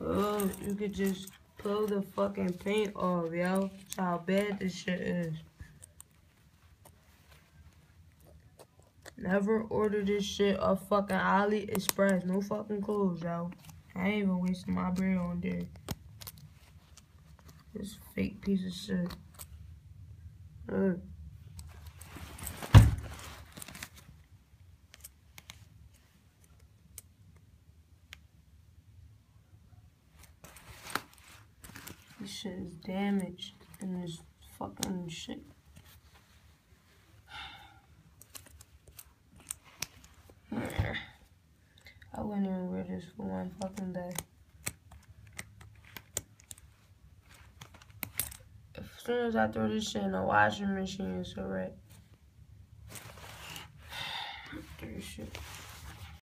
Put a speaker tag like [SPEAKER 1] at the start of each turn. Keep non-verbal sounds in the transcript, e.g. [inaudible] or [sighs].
[SPEAKER 1] Oh, you could just pull the fucking paint off, yo. That's how bad this shit is. Never order this shit off fucking AliExpress. No fucking clothes, yo. I ain't even wasting my bread on there. This fake piece of shit. Ugh. This shit is damaged and this fucking shit. [sighs] I wouldn't even wear this for one fucking day. As soon as I throw this shit in the washing machine, it's alright. [sighs] This shit.